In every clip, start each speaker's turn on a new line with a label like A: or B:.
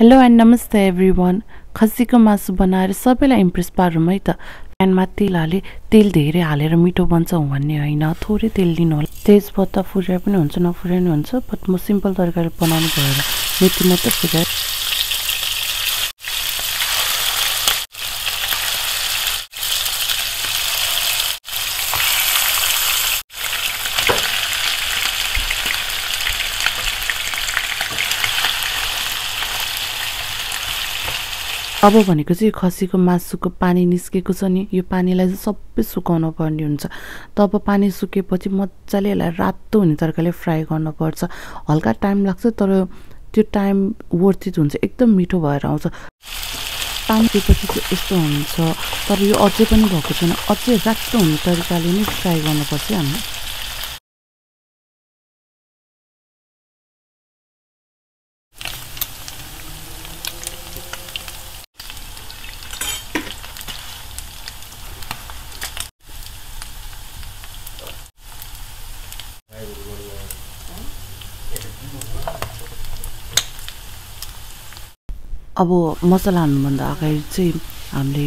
A: Hello and नमस्ते everyone खसीको मासु बनाएर सबैलाई इम्प्रेस पारौँ है त प्यानमा तेल हाले तेल धेरै हालेर मिठो बन्छ भन्ने होइन थोरै तेल लिनु होला तेजपत्ता फुराए पनि हुन्छ नफुराए पनि हुन्छ बट म सिम्पल तरकारी बनाउनु भएर मेथी मात्रै फुराए अब भनेको चाहिँ खसीको मासुको पानी निस्केको छ नि यो पानीलाई चाहिँ सबै सुकाउनु पर्ने हुन्छ। तब पानी सुकेपछि मजाले यसलाई रातो हुने तरिकाले फ्राई गर्नुपर्छ हल्का टाइम लाग्छ तर त्यो टाइम वर्थित हुन्छ एकदम मिठो भएर आउँछ। पानी दिएपछि चाहिँ यस्तो हुन्छ तर यो अझै पनि भएको छैन। अझै रातो हुने तरिकाले नै फ्राई गर्नुपर्छ हामी। अब मसला हाल्नुभन्दा अगाडि चाहिँ हामीले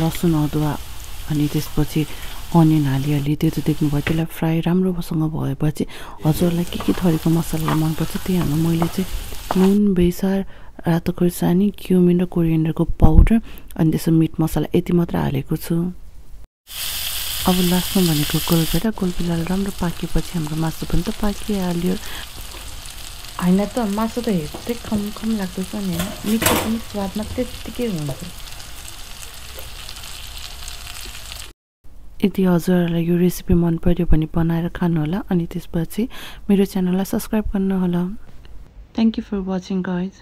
A: लसुन अदुवा अनि त्यसपछि अनियन हालिहाली त्यो चाहिँ देख्नुभयो। त्यसलाई फ्राई राम्रोसँग भएपछि हजुरलाई के के थरीको मसला मनपर्छ त्यही हाल्नु मैले चाहिँ नुन बेसार रातो खोर्सानी क्युमिन र कोरिएन्डरको पाउडर अनि त्यसो मिट मसला यति मात्र हालेको छु। अब लास्टमा भनेको कोलपेरा कोलपेराले राम्रो पाकेपछि हाम्रो मासु पनि त पाकिहाल्यो। होइन त मासु त हेर्दै खम खम लाग्दैछ नि होइन? मिठो पनि स्वादमा त्यत्तिकै हुन्छ। यदि हजुरहरूलाई यो रेसिपी मन पऱ्यो भने बनाएर खानुहोला अनि त्यसपछि मेरो च्यानललाई सब्सक्राइब गर्नुहोला। Thank you for watching guys